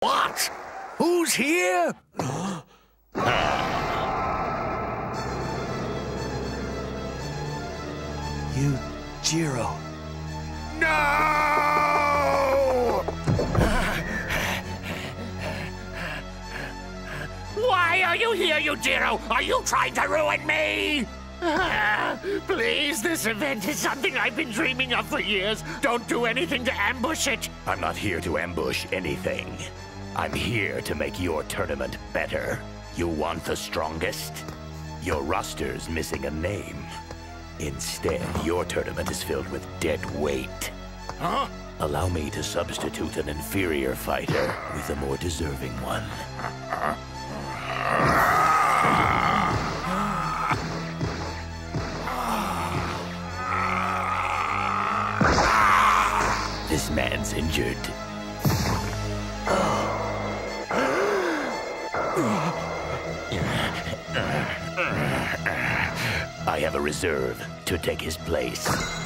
What? Who's here? You, Jiro. No! Why are you here, Yujiro? Are you trying to ruin me? Please, this event is something I've been dreaming of for years. Don't do anything to ambush it. I'm not here to ambush anything. I'm here to make your tournament better. You want the strongest? Your roster's missing a name. Instead, your tournament is filled with dead weight. Huh? Allow me to substitute an inferior fighter with a more deserving one. This man's injured. I have a reserve to take his place.